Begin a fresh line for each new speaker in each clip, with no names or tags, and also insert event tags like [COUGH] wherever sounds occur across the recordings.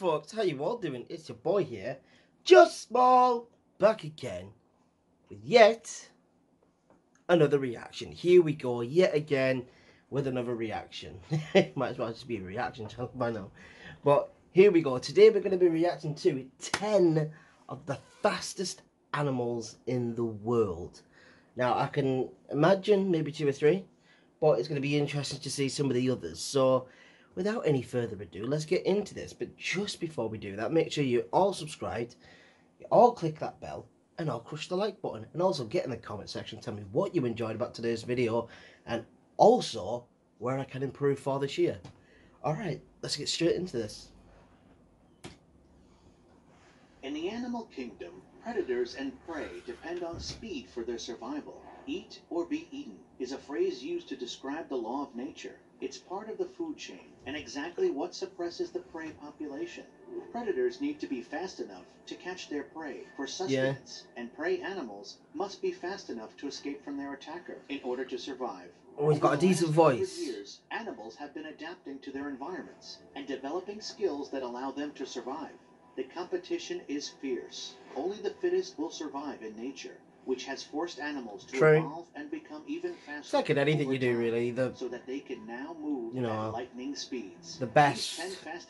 folks, how you all doing? It's your boy here, Jus Mol, back again with yet another reaction. Here we go, yet again with another reaction. [LAUGHS] Might as well just be a reaction channel by now. But here we go. Today we're going to be reacting to 10 of the fastest animals in the world. Now, I can imagine maybe two or three, but it's going to be interesting to see some of the others. So, without any further ado, let's get into this. But just before we do that, make sure you're all subscribed, you all click that bell, and I'll crush the like button. And also get in the comment section, tell me what you enjoyed about today's video, and also where I can improve for this year. Alright, let's get straight into this.
In the animal kingdom, predators and prey depend on speed for their survival. Eat or be eaten is a phrase used to describe the law of nature. It's part of the food chain and exactly what suppresses the prey population. Predators need to be fast enough to catch their prey for sustenance, and prey animals must be fast enough to escape from their attacker in order to survive.
Oh, he's got a decent voice.
Years, animals have been adapting to their environments and developing skills that allow them to survive. The competition is fierce. Only the fittest will survive in nature, which has forced animals to
True.
evolve and become even faster.
It's like in anything you do, really. The
So that they can now move
You know,
at lightning speeds.
the best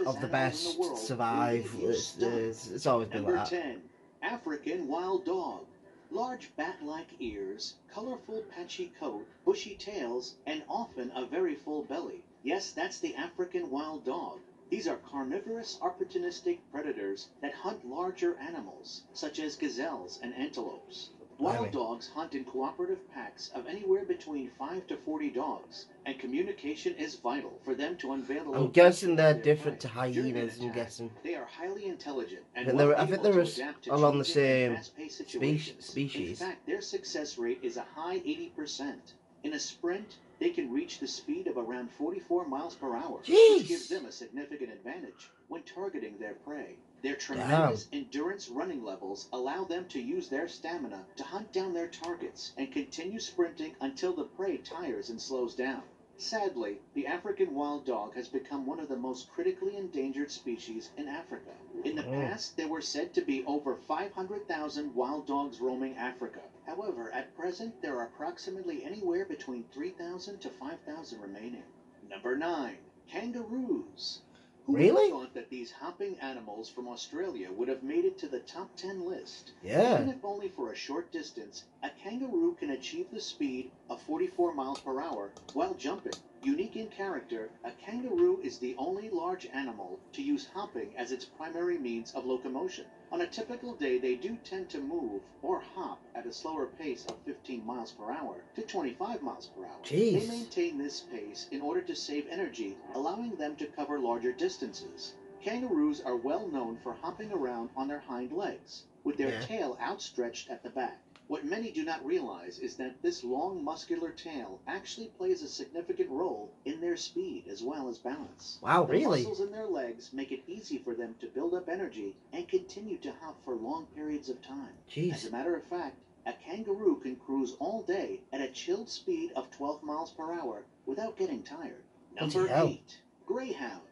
of the best
the world
survive. It's, it's, always been
Number
like that.
10. African wild dog. Large bat-like ears, colorful patchy coat, bushy tails, and often a very full belly. Yes, that's the African wild dog. These are carnivorous, opportunistic predators that hunt larger animals, such as gazelles and antelopes. Wild dogs hunt in cooperative packs of anywhere between 5 to 40 dogs, and communication is vital for them to unveil
I'm guessing they're different to
prey. During an
hyenas, I'm guessing.
they are highly intelligent and
think
well
they're- I think they're along the same
fast-paced
spe-
situations.
species.
In fact, their success rate is a high 80%. In a sprint, they can reach the speed of around 44 miles per hour,
Jeez.
which gives them a significant advantage when targeting their prey. Their tremendous endurance running levels allow them to use their stamina to hunt down their targets and continue sprinting until the prey tires and slows down. Sadly, the African wild dog has become one of the most critically endangered species in Africa. In the
Oh.
past, there were said to be over 500,000 wild dogs roaming Africa. However, at present, there are approximately anywhere between 3,000 to 5,000 remaining. Number 9. Kangaroos. Who would have
Really?
thought that these hopping animals from Australia would have made it to the top 10 list?
Yeah.
Even if only for a short distance, a kangaroo can achieve the speed of 44 miles per hour while jumping. Unique in character, a kangaroo is the only large animal to use hopping as its primary means of locomotion. On a typical day, they do tend to move or hop at a slower pace of 15 miles per hour to 25 miles per hour.
Jeez.
They maintain this pace in order to save energy, allowing them to cover larger distances. Kangaroos are well known for hopping around on their hind legs, with their
Yeah.
tail outstretched at the back. What many do not realize is that this long muscular tail actually plays a significant role in their speed as well as balance.
Wow,
the
really?
muscles in their legs make it easy for them to build up energy and continue to hop for long periods of time. As a matter of fact, a kangaroo can cruise all day at a chilled speed of 12 miles per hour without getting tired. Number 8. Greyhound.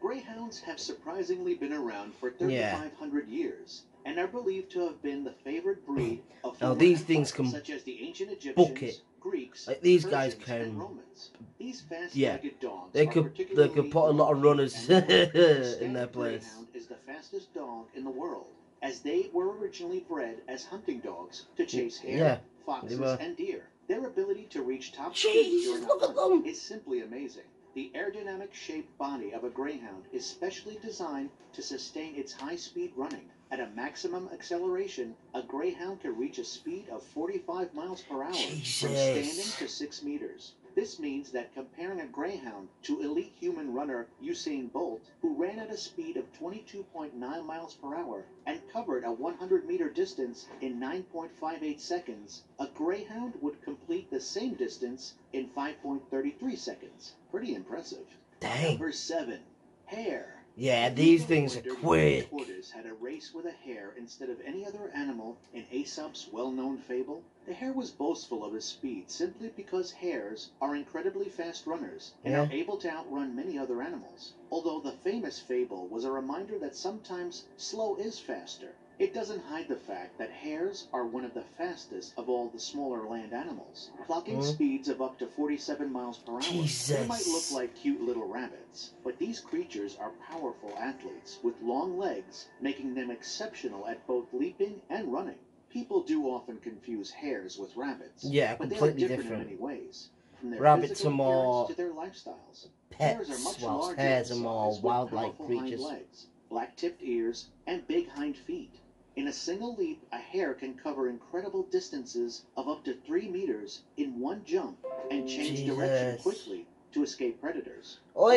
Greyhounds have surprisingly been around for
Yeah.
3,500 years and are believed to have been the favored breed [CLEARS THROAT] of
Now, these things can
such as the ancient Egyptians,
book it.
Greeks,
Like, these guys can-
Romans. These fast
Yeah.
dogs
They could- they could put a lot of runners
and loyal. The [LAUGHS]
in their place.
Greyhound is the fastest dog in the world, as they were originally bred as hunting dogs to chase hare,
Yeah,
foxes, and deer. Their ability to reach top speed during a hunt is simply amazing. The aerodynamic shaped body of a greyhound is specially designed to sustain its high speed running. At a maximum acceleration, a greyhound can reach a speed of 45 miles per hour from standing to 6 meters. This means that comparing a greyhound to elite human runner Usain Bolt, who ran at a speed of 22.9 miles per hour and covered a 100 meter distance in 9.58 seconds, a greyhound would complete the same distance in 5.33 seconds. Pretty impressive.
Dang.
Number 7. Hare.
Yeah, these things are quick.
Tortoise had a race with a hare instead of any other animal in Aesop's well-known fable. The hare was boastful of his speed simply because hares are incredibly fast runners and are able to outrun many other animals. Although the famous fable was a reminder that sometimes slow is faster, it doesn't hide the fact that hares are one of the fastest of all the smaller land animals, clocking
Mhm.
speeds of up to 47 miles per hour. Jesus. They might look like cute little rabbits, but these creatures are powerful athletes with long legs, making them exceptional at both leaping and running. People do often confuse hares with rabbits,
Yeah,
but they are
completely
different,
different.
in many ways. From their
Rabbits are more
to their lifestyles. Hares are
Pets,
much
whilst
larger
hares are more wildlife creatures.
legs, black-tipped ears, and big hind feet. In a single leap, a hare can cover incredible distances of up to three meters in one jump and change direction quickly to escape predators.
Oi,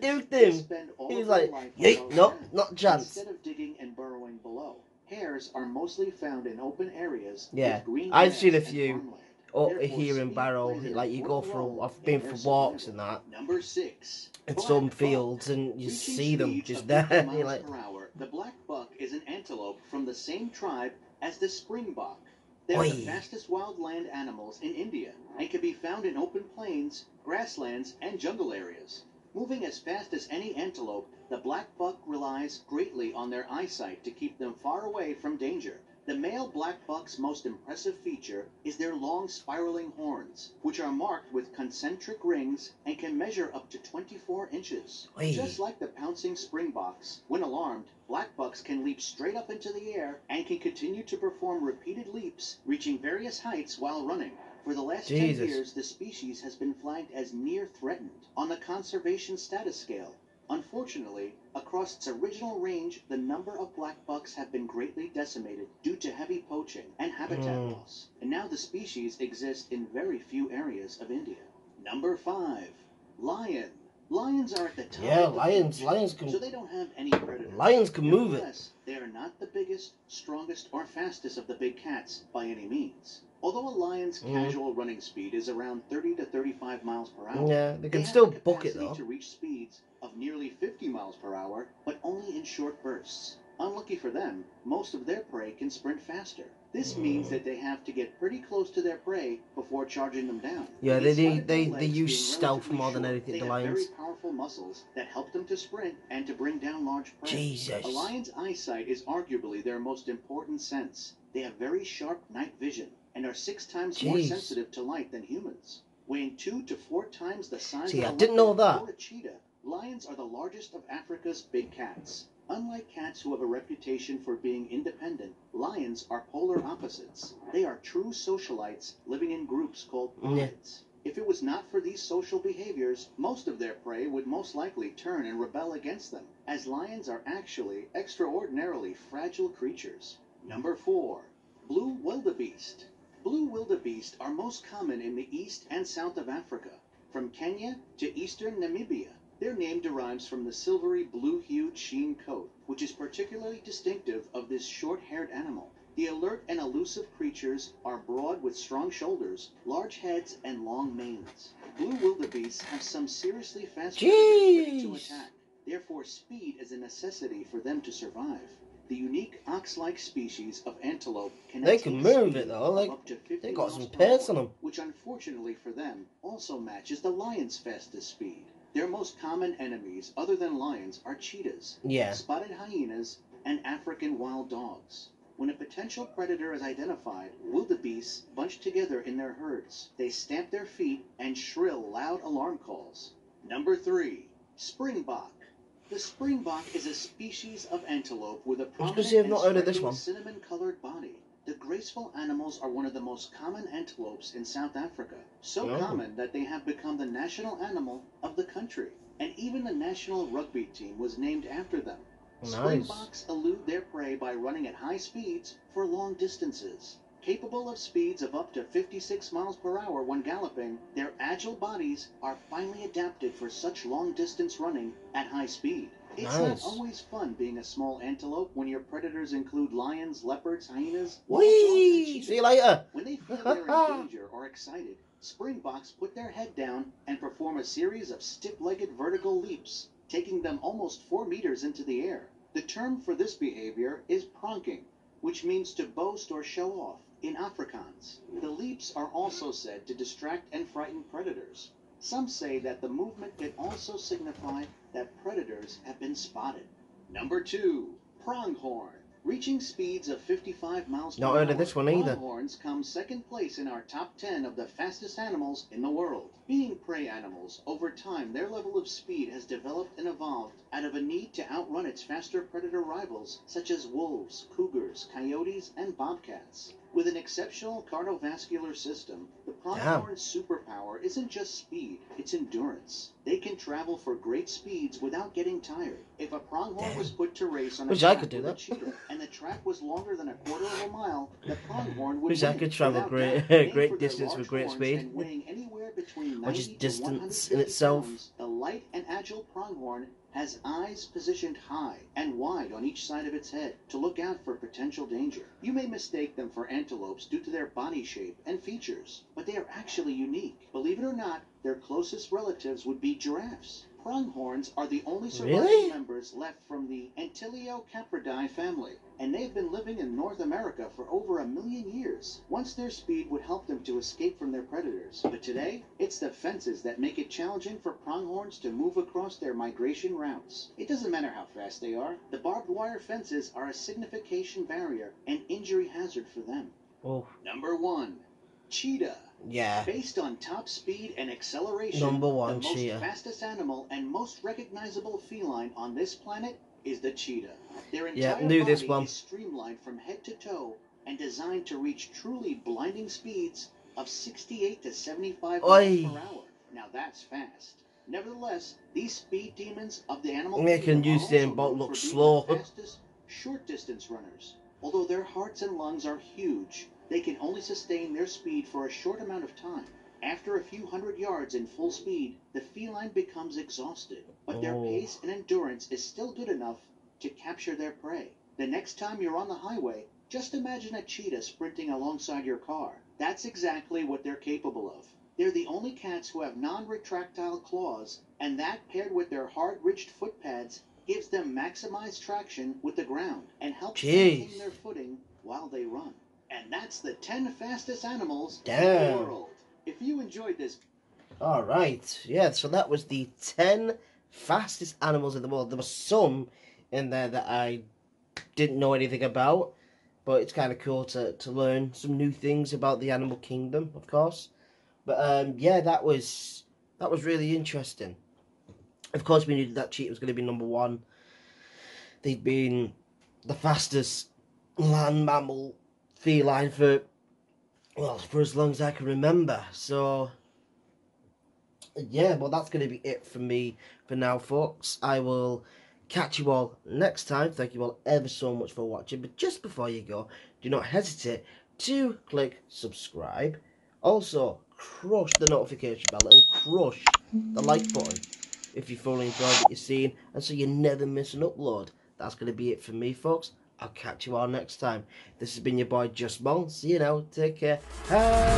they
him.
spend all
He was like, yeet, nope, not chance.
Instead of digging and burrowing below, hares are mostly found in open areas
Yeah, I've seen a few. Up here in Barrow, like you go for, I've been for walks and that,
Number six.
in some fields, and you see them just there.
50 [LAUGHS]
and
miles
You're like,
the black buck is an antelope from the same tribe as the springbok. They are the fastest wild land animals in India and can be found in open plains, grasslands, and jungle areas. Moving as fast as any antelope, the black buck relies greatly on their eyesight to keep them far away from danger. The male black buck's most impressive feature is their long spiraling horns, which are marked with concentric rings and can measure up to 24 inches.
Oi.
Just like the pouncing springboks, when alarmed, black bucks can leap straight up into the air and can continue to perform repeated leaps, reaching various heights while running. For the last
Jesus.
10 years, the species has been flagged as near threatened on the conservation status scale. Unfortunately, across its original range, the number of black bucks have been greatly decimated due to heavy poaching and habitat
Mm.
loss, and now the species exist in very few areas of India. Number 5. Lion. Lions are at the top
yeah, lions, lions can,
so they don't have any predators.
lions can move it.
They are not the biggest, strongest, or fastest of the big cats by any means. Although a lion's
Mhm.
casual running speed is around 30 to 35 miles per hour,
Yeah, they
they
can
have
still
the
book it though.
to reach speeds of nearly 50 miles per hour, but only in short bursts. Unlucky for them, most of their prey can sprint faster. This means that they have to get pretty close to their prey before charging them down.
Yeah, they- they- they- they use stealth more than anything,
They
the
have
lions.
very powerful muscles that help them to sprint and to bring down large prey.
Jesus.
A lion's eyesight is arguably their most important sense. They have very sharp night vision and are six times more sensitive to light than humans. Weighing two to four times the size
See,
of
I didn't know that.
or a cheetah, lions are the largest of Africa's big cats. Unlike cats who have a reputation for being independent, lions are polar opposites. They are true socialites living in groups called mm.
Yeah.
prides. If it was not for these social behaviors, most of their prey would most likely turn and rebel against them, as lions are actually extraordinarily fragile creatures. Number 4. Blue wildebeest. Blue wildebeest are most common in the east and south of Africa, from Kenya to eastern Namibia. Their name derives from the silvery blue-hued sheen coat, which is particularly distinctive of this short-haired animal. The alert and elusive creatures are broad with strong shoulders, large heads, and long manes. Blue wildebeests have some seriously fast ready to attack. Therefore, speed is a necessity for them to survive. The unique ox-like species of antelope can
They can move it, though, like,
up to 50
They got some
hour,
on them.
which unfortunately for them also matches the lion's fastest speed. Their most common enemies, other than lions, are cheetahs,
Yeah.
spotted hyenas, and African wild dogs. When a potential predator is identified, wildebeests bunch together in their herds. They stamp their feet and shrill loud alarm calls. Number 3. Springbok. The springbok is a species of antelope with a prominent and
not heard of this one.
cinnamon-colored body. The graceful animals are one of the most common antelopes in South Africa, so
Oh.
common that they have become the national animal of the country. And even the national rugby team was named after them.
Nice.
Springboks elude their prey by running at high speeds for long distances. Capable of speeds of up to 56 miles per hour when galloping, their agile bodies are finely adapted for such long distance running at high speed. It's
Nice.
not always fun being a small antelope when your predators include lions, leopards, hyenas,
Whee! See you later.
When they feel they're in [LAUGHS] danger or excited, springboks put their head down and perform a series of stiff-legged vertical leaps. taking them almost four meters into the air. The term for this behavior is pronking, which means to boast or show off in Afrikaans. The leaps are also said to distract and frighten predators. Some say that the movement can also signify that predators have been spotted. Number two, pronghorn. Reaching speeds of 55 miles
Not
per
heard
hour,
of this one either.
Pronghorns come second place in our top 10 of the fastest animals in the world. Being prey animals, over time their level of speed has developed and evolved out of a need to outrun its faster predator rivals such as wolves, cougars, coyotes, and bobcats. With an exceptional cardiovascular system, the pronghorn's superpower isn't just speed, it's endurance. They can travel for great speeds without getting tired. If a pronghorn
Damn.
was put to race on a
Wish I could do
with a
that.
cheetah, and the track was longer than a quarter of a mile, the pronghorn would
Wish I could travel great- [LAUGHS] great distance with great speed.
and weighing anywhere between
Or just distance in itself.
pounds, light and agile pronghorn has eyes positioned high and wide on each side of its head to look out for potential danger. You may mistake them for antelopes due to their body shape and features, but they are actually unique. Believe it or not, their closest relatives would be giraffes. Pronghorns are the only surviving
Really?
members left from the Antilocapridae family, and they've been living in North America for over a million years. Once their speed would help them to escape from their predators, but today it's the fences that make it challenging for pronghorns to move across their migration routes. It doesn't matter how fast they are, the barbed wire fences are a signification barrier and injury hazard for them.
Oh,
Number one, cheetah.
Yeah.
Based on top speed and acceleration,
Number one,
the most
cheetah.
fastest animal and most recognizable feline on this planet is the cheetah. Their
Yeah,
entire
knew this
body
one.
is streamlined from head to toe and designed to reach truly blinding speeds of 68 to 75
Oi.
miles per hour. Now that's fast. Nevertheless, these speed demons of the animal are
Usain
also
Bolt
known
look slow. [LAUGHS]
fastest short distance runners. Although their hearts and lungs are huge, they can only sustain their speed for a short amount of time. After a few hundred yards in full speed, the feline becomes exhausted, but their
Oh.
pace and endurance is still good enough to capture their prey. The next time you're on the highway, just imagine a cheetah sprinting alongside your car. That's exactly what they're capable of. They're the only cats who have non-retractile claws, and that paired with their hard-ridged foot pads gives them maximized traction with the ground and helps maintain
Jeez.
their footing while they run. And that's the 10 fastest animals in the world. If you enjoyed this
All right. Yeah. So that was the ten fastest animals in the world. There were some in there that I didn't know anything about, but it's kind of cool to to learn some new things about the animal kingdom, of course. But um, yeah, that was that was really interesting. Of course, we knew that cheetah was going to be number one. They'd been the fastest land mammal feline for well for as long as I can remember. So yeah, well that's going to be it for me for now, folks. I will catch you all next time. Thank you all ever so much for watching. But just before you go, do not hesitate to click subscribe. Also, crush the notification bell and crush the like button if you fully enjoyed what you're seeing and so you never miss an upload. That's going to be it for me, folks. I'll catch you all next time. This has been your boy Jus Mol. See you now. Take care. Bye.